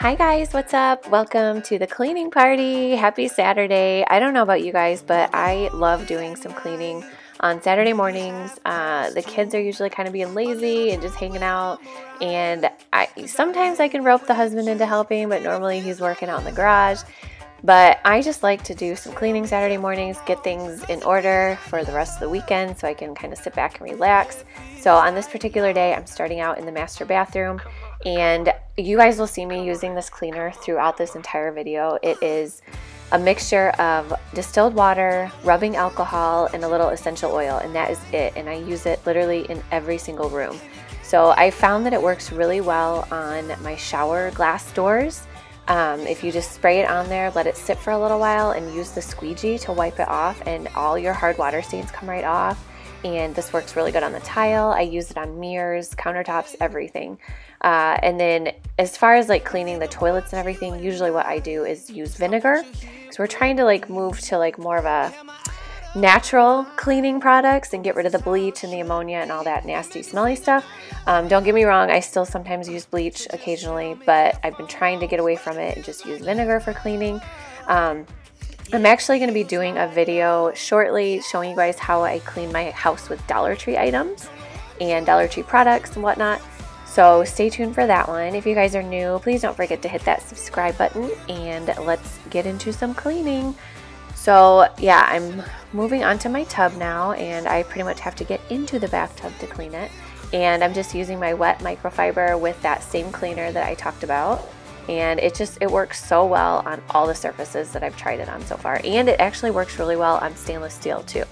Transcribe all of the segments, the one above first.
Hi guys, what's up? Welcome to the cleaning party. Happy Saturday. I don't know about you guys, but I love doing some cleaning on Saturday mornings. Uh, the kids are usually kind of being lazy and just hanging out, and I sometimes I can rope the husband into helping, but normally he's working out in the garage. But I just like to do some cleaning Saturday mornings, get things in order for the rest of the weekend so I can kind of sit back and relax. So on this particular day, I'm starting out in the master bathroom and you guys will see me using this cleaner throughout this entire video. It is a mixture of distilled water, rubbing alcohol, and a little essential oil, and that is it. And I use it literally in every single room. So I found that it works really well on my shower glass doors. Um, if you just spray it on there, let it sit for a little while, and use the squeegee to wipe it off, and all your hard water stains come right off. And this works really good on the tile. I use it on mirrors, countertops, everything. Uh, and then as far as like cleaning the toilets and everything, usually what I do is use vinegar. So we're trying to like move to like more of a natural cleaning products and get rid of the bleach and the ammonia and all that nasty smelly stuff. Um, don't get me wrong, I still sometimes use bleach occasionally, but I've been trying to get away from it and just use vinegar for cleaning. Um, I'm actually going to be doing a video shortly showing you guys how I clean my house with Dollar Tree items and Dollar Tree products and whatnot. So stay tuned for that one. If you guys are new, please don't forget to hit that subscribe button and let's get into some cleaning. So yeah, I'm moving onto my tub now and I pretty much have to get into the bathtub to clean it. And I'm just using my wet microfiber with that same cleaner that I talked about. And it just, it works so well on all the surfaces that I've tried it on so far. And it actually works really well on stainless steel too.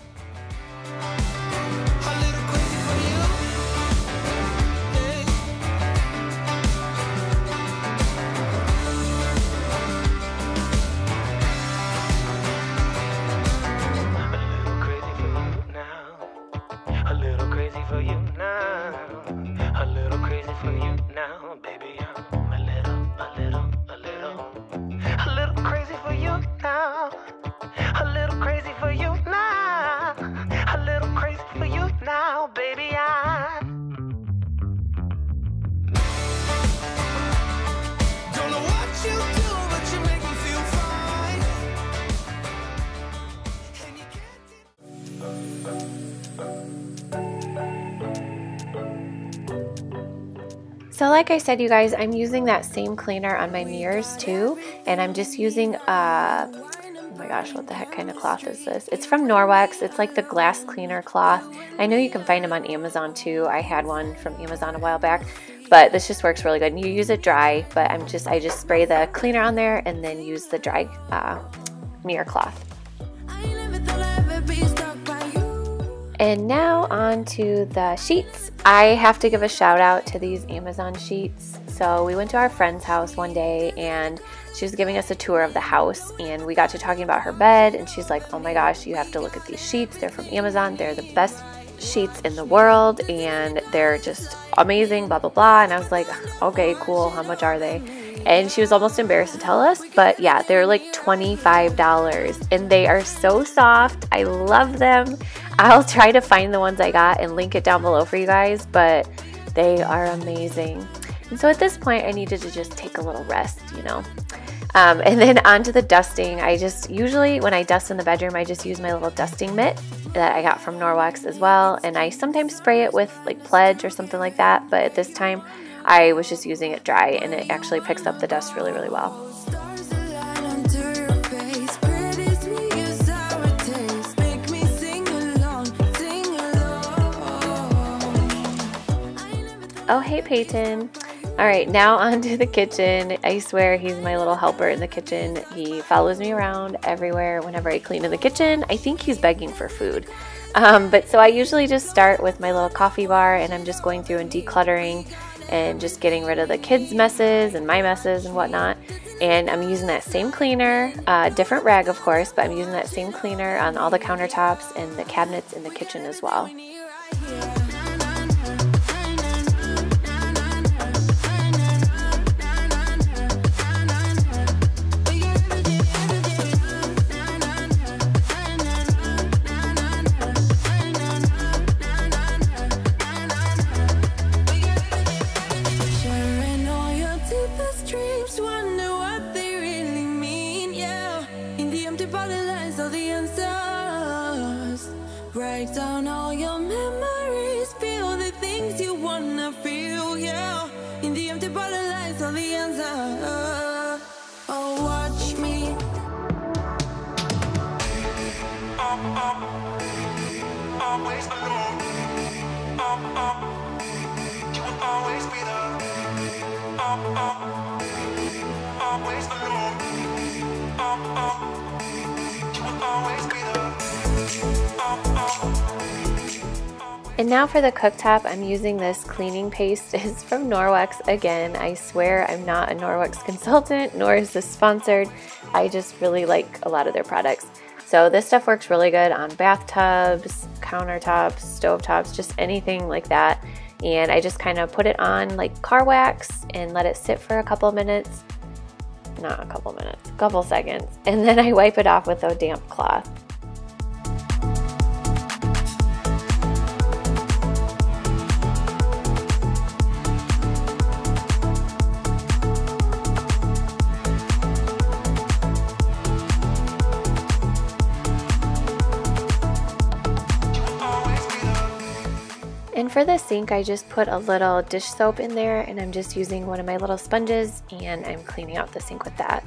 So like I said, you guys, I'm using that same cleaner on my mirrors too. And I'm just using, uh, oh my gosh, what the heck kind of cloth is this? It's from Norwex. It's like the glass cleaner cloth. I know you can find them on Amazon too. I had one from Amazon a while back. But this just works really good. And you use it dry, but I'm just, I just spray the cleaner on there and then use the dry uh, mirror cloth. And now on to the sheets. I have to give a shout out to these Amazon sheets. So we went to our friend's house one day and she was giving us a tour of the house and we got to talking about her bed and she's like, oh my gosh, you have to look at these sheets. They're from Amazon. They're the best sheets in the world and they're just amazing, blah, blah, blah. And I was like, okay, cool. How much are they? And she was almost embarrassed to tell us, but yeah, they're like $25 and they are so soft. I love them. I'll try to find the ones I got and link it down below for you guys, but they are amazing. And so at this point, I needed to just take a little rest, you know. Um, and then onto the dusting. I just usually, when I dust in the bedroom, I just use my little dusting mitt that I got from Norwex as well. And I sometimes spray it with like Pledge or something like that. But at this time, I was just using it dry and it actually picks up the dust really, really well. Oh, hey, Peyton. All right, now on to the kitchen. I swear he's my little helper in the kitchen. He follows me around everywhere whenever I clean in the kitchen. I think he's begging for food. Um, but so I usually just start with my little coffee bar and I'm just going through and decluttering and just getting rid of the kids' messes and my messes and whatnot. And I'm using that same cleaner, uh, different rag of course, but I'm using that same cleaner on all the countertops and the cabinets in the kitchen as well. And now for the cooktop, I'm using this cleaning paste. It's from Norwex again. I swear I'm not a Norwex consultant, nor is this sponsored. I just really like a lot of their products. So this stuff works really good on bathtubs, countertops, stovetops, just anything like that. And I just kind of put it on like car wax and let it sit for a couple minutes. Not a couple minutes, a couple seconds. And then I wipe it off with a damp cloth. And for the sink, I just put a little dish soap in there and I'm just using one of my little sponges and I'm cleaning out the sink with that.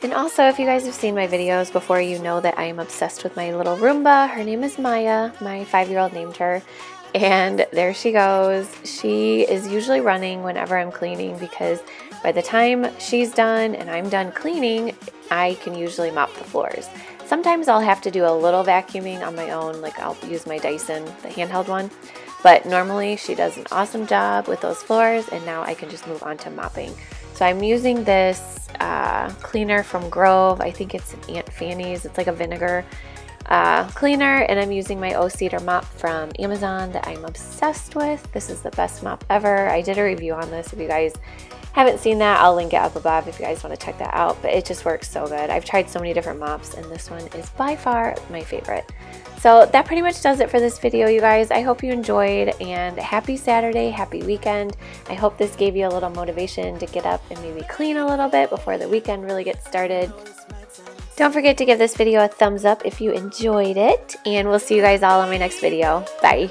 And also, if you guys have seen my videos before, you know that I am obsessed with my little Roomba. Her name is Maya. My five-year-old named her. And there she goes. She is usually running whenever I'm cleaning because by the time she's done and I'm done cleaning, I can usually mop the floors. Sometimes I'll have to do a little vacuuming on my own, like I'll use my Dyson, the handheld one. But normally she does an awesome job with those floors and now I can just move on to mopping. So I'm using this uh, cleaner from Grove. I think it's an Aunt Fanny's. It's like a vinegar uh, cleaner. And I'm using my O-Cedar mop from Amazon that I'm obsessed with. This is the best mop ever. I did a review on this. If you guys haven't seen that, I'll link it up above if you guys want to check that out. But it just works so good. I've tried so many different mops and this one is by far my favorite. So that pretty much does it for this video, you guys. I hope you enjoyed and happy Saturday, happy weekend. I hope this gave you a little motivation to get up and maybe clean a little bit before the weekend really gets started. Don't forget to give this video a thumbs up if you enjoyed it, and we'll see you guys all on my next video. Bye.